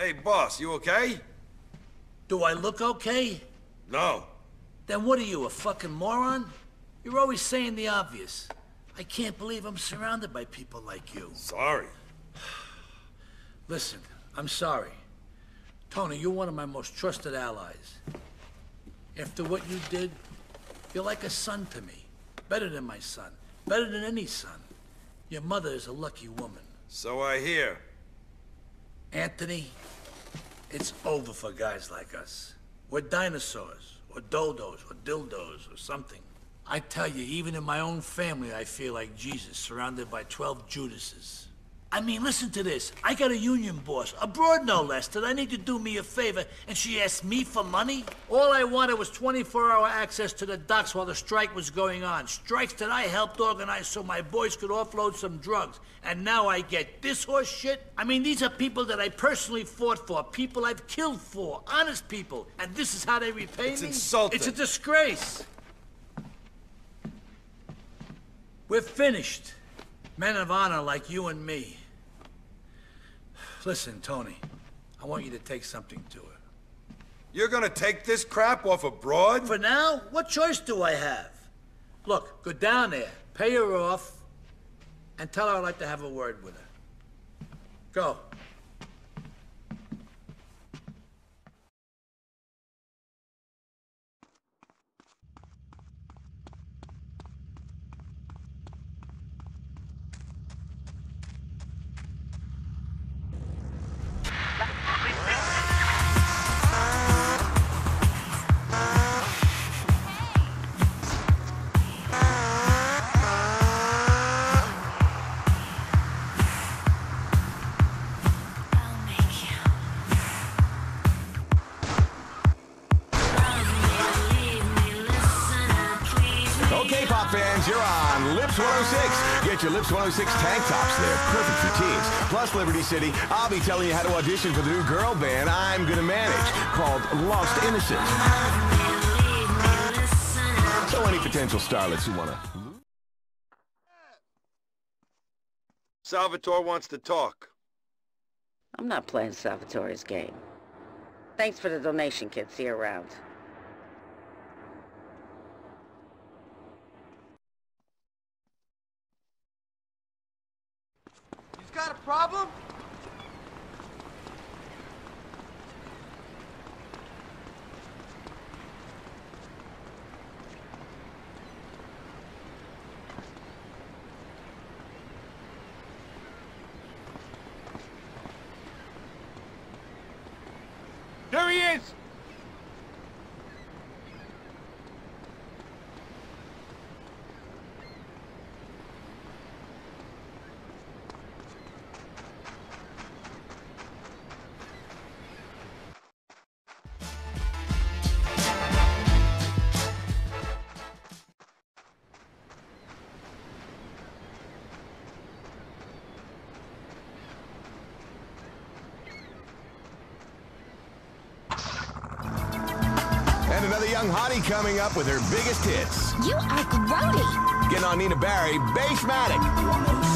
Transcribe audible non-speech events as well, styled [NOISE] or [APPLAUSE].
Hey, boss, you okay? Do I look okay? No. Then what are you, a fucking moron? You're always saying the obvious. I can't believe I'm surrounded by people like you. Sorry. [SIGHS] Listen, I'm sorry. Toni, you're one of my most trusted allies. After what you did, you're like a son to me. Better than my son. Better than any son. Your mother is a lucky woman. So I hear. Anthony, it's over for guys like us. We're dinosaurs, or dodos, or dildos, or something. I tell you, even in my own family, I feel like Jesus, surrounded by 12 Judases. I mean, listen to this. I got a union boss, abroad no less, that I need to do me a favor, and she asked me for money? All I wanted was 24-hour access to the docks while the strike was going on. Strikes that I helped organize so my boys could offload some drugs. And now I get this horse shit? I mean, these are people that I personally fought for, people I've killed for, honest people. And this is how they repay It's me? insulting. It's a disgrace. We're finished. Men of honor like you and me. Listen, Toni, I want you to take something to her. You're gonna take this crap off a broad? For now, what choice do I have? Look, go down there, pay her off, and tell her I'd like to have a word with her. Go. Fans, you're on Lips 106. Get your Lips 106 tank tops. They're perfect for teens. Plus, Liberty City, I'll be telling you how to audition for the new girl band I'm gonna manage called Lost Innocence. So, any potential starlets who wanna. Salvatore wants to talk. I'm not playing Salvatore's game. Thanks for the donation, kid. See you around. Got a problem? There he is! Another young hottie coming up with her biggest hits. You are grody. Getting on Nina Barry, Bassmatic.